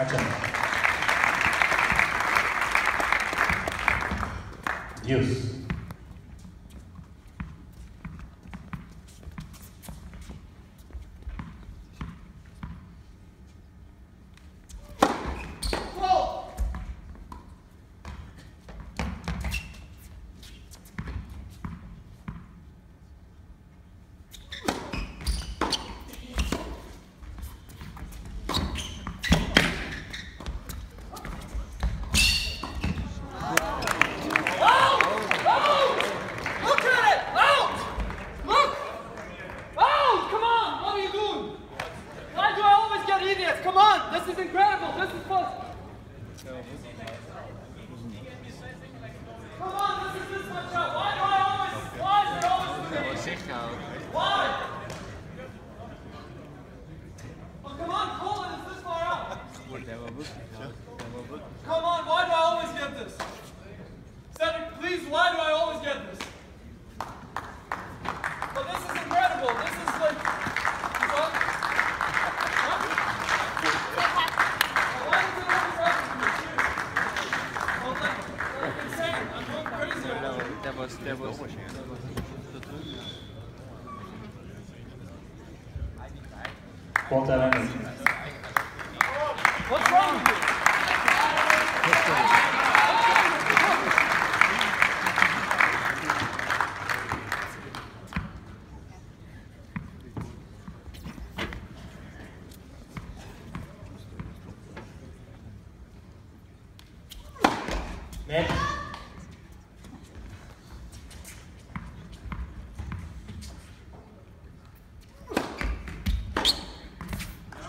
Action. Deuce. This is incredible! This is fun! Come on! This is this much out! Why do I always... Why is it always me? Why? Oh, come on, Colin! It's this far out! Was. Quarter ending. What's wrong with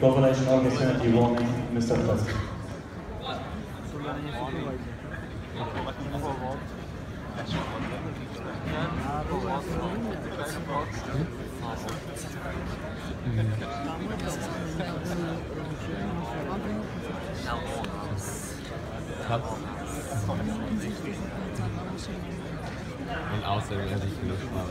Corporation Organization warning, Mr. President. Und außerdem, dass ich genug habe.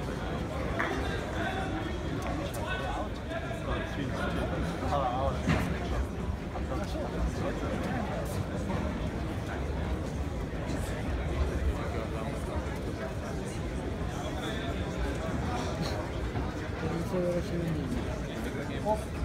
よろしくお願いします。